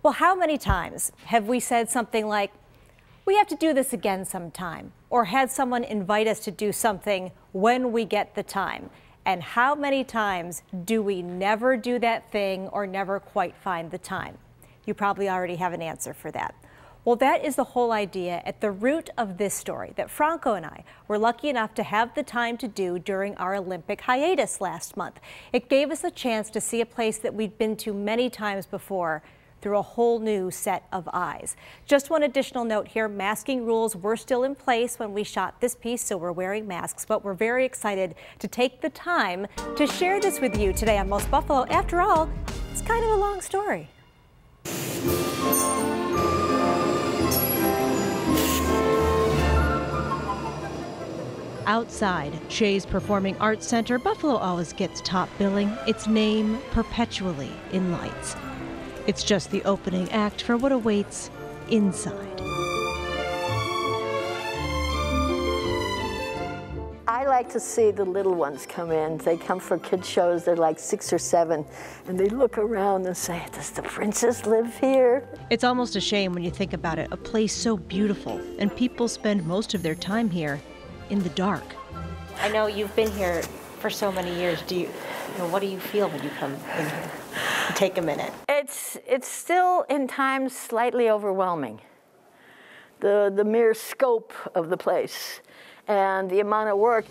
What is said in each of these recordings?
Well, how many times have we said something like, we have to do this again sometime, or had someone invite us to do something when we get the time? And how many times do we never do that thing or never quite find the time? You probably already have an answer for that. Well, that is the whole idea at the root of this story that Franco and I were lucky enough to have the time to do during our Olympic hiatus last month. It gave us a chance to see a place that we'd been to many times before through a whole new set of eyes. Just one additional note here, masking rules were still in place when we shot this piece, so we're wearing masks, but we're very excited to take the time to share this with you today on Most Buffalo. After all, it's kind of a long story. Outside Shea's Performing Arts Center, Buffalo always gets top billing, its name perpetually in lights. It's just the opening act for what awaits inside. I like to see the little ones come in. They come for kid shows, they're like six or seven, and they look around and say, Does the princess live here? It's almost a shame when you think about it. A place so beautiful, and people spend most of their time here in the dark. I know you've been here for so many years. Do you, you know, what do you feel when you come in here? Take a minute. It's, it's still in times slightly overwhelming. The, the mere scope of the place and the amount of work.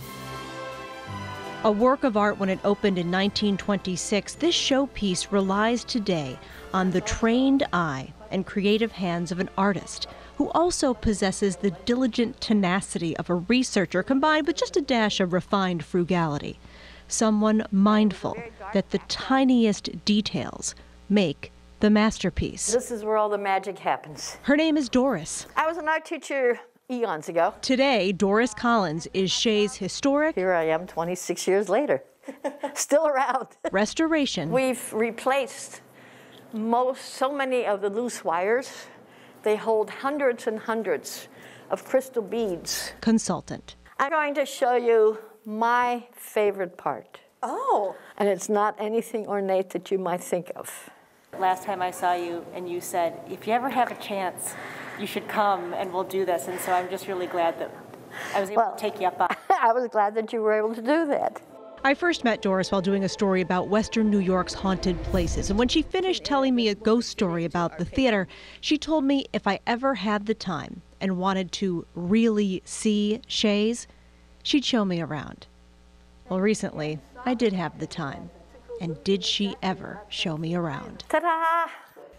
A work of art when it opened in 1926, this showpiece relies today on the trained eye and creative hands of an artist who also possesses the diligent tenacity of a researcher combined with just a dash of refined frugality someone mindful that the tiniest details make the masterpiece. This is where all the magic happens. Her name is Doris. I was an art teacher eons ago. Today, Doris Collins is Shea's historic. Here I am 26 years later, still around. Restoration. We've replaced most, so many of the loose wires. They hold hundreds and hundreds of crystal beads. Consultant. I'm going to show you my favorite part. Oh. And it's not anything ornate that you might think of. Last time I saw you, and you said, if you ever have a chance, you should come and we'll do this. And so I'm just really glad that I was able well, to take you up on I was glad that you were able to do that. I first met Doris while doing a story about Western New York's haunted places. And when she finished telling me a ghost story about the theater, she told me if I ever had the time and wanted to really see Shea's, she'd show me around. Well, recently, I did have the time. And did she ever show me around? Ta da!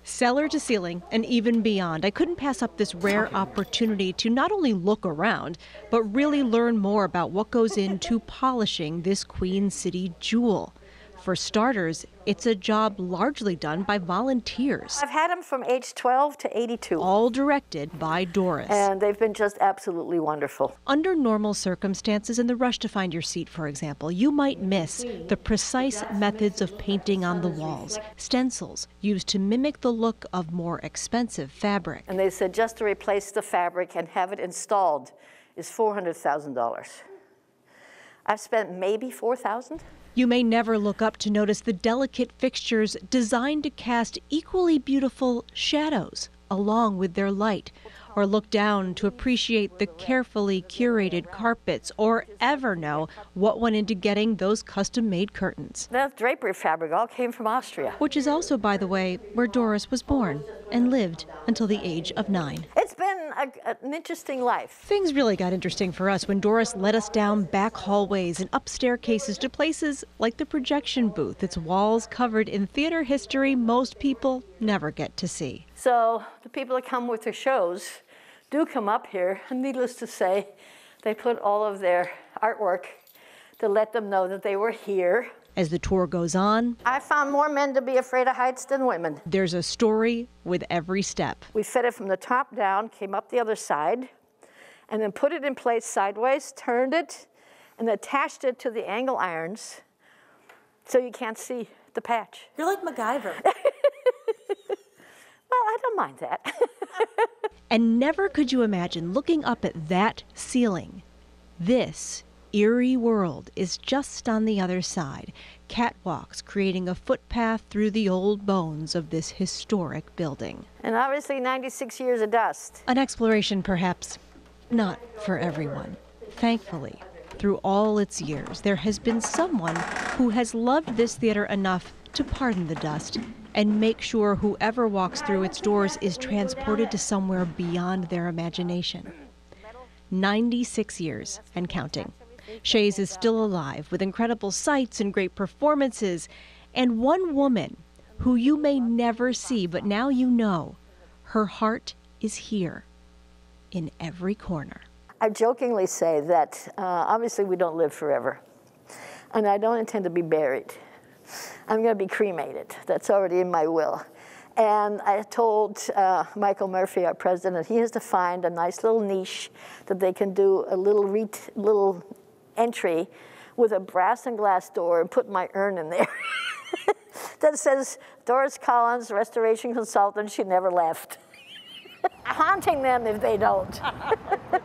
Cellar to ceiling and even beyond, I couldn't pass up this rare opportunity to not only look around, but really learn more about what goes into polishing this Queen City jewel. For starters, it's a job largely done by volunteers. I've had them from age 12 to 82. All directed by Doris. And they've been just absolutely wonderful. Under normal circumstances, in the rush to find your seat, for example, you might miss the precise methods of painting on the walls, stencils used to mimic the look of more expensive fabric. And they said just to replace the fabric and have it installed is $400,000. I've spent maybe 4000 you may never look up to notice the delicate fixtures designed to cast equally beautiful shadows along with their light, or look down to appreciate the carefully curated carpets, or ever know what went into getting those custom made curtains. That drapery fabric all came from Austria. Which is also, by the way, where Doris was born and lived until the age of nine. A, an interesting life. Things really got interesting for us when Doris led us down back hallways and up staircases to places like the projection booth, its walls covered in theater history most people never get to see. So the people that come with their shows do come up here, and needless to say, they put all of their artwork to let them know that they were here. As the tour goes on, I found more men to be afraid of heights than women. There's a story with every step. We fit it from the top down, came up the other side, and then put it in place sideways, turned it, and attached it to the angle irons so you can't see the patch. You're like MacGyver. well, I don't mind that. And never could you imagine looking up at that ceiling. This eerie world is just on the other side. Catwalks creating a footpath through the old bones of this historic building. And obviously 96 years of dust. An exploration, perhaps not for everyone. Thankfully, through all its years, there has been someone who has loved this theater enough to pardon the dust and make sure whoever walks through its doors is transported to somewhere beyond their imagination. 96 years and counting. Shea's is still alive with incredible sights and great performances, and one woman who you may never see, but now you know, her heart is here in every corner. I jokingly say that uh, obviously we don't live forever, and I don't intend to be buried. I'm going to be cremated. That's already in my will. And I told uh, Michael Murphy, our president, he has to find a nice little niche that they can do a little little entry with a brass and glass door and put my urn in there that says Doris Collins, restoration consultant. She never left. Haunting them if they don't.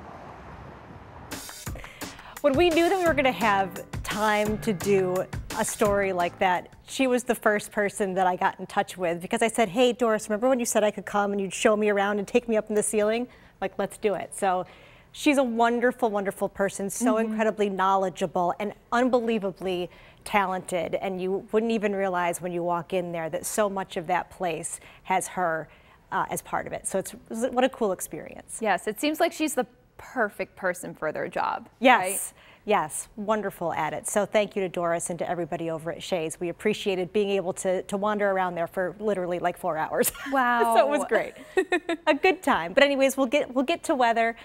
when we knew that we were going to have time to do a story like that, she was the first person that I got in touch with because I said, Hey, Doris, remember when you said I could come and you'd show me around and take me up in the ceiling? Like, let's do it. So she's a wonderful, wonderful person, so mm-hmm. incredibly knowledgeable and unbelievably talented. And you wouldn't even realize when you walk in there that so much of that place has her uh, as part of it. So it's what a cool experience. Yes, it seems like she's the perfect person for their job. Yes. Right? Yes, wonderful at it. So thank you to Doris and to everybody over at Shea's. We appreciated being able to, to wander around there for literally like four hours. Wow. so it was great. a good time. But anyways, we'll get we'll get to weather.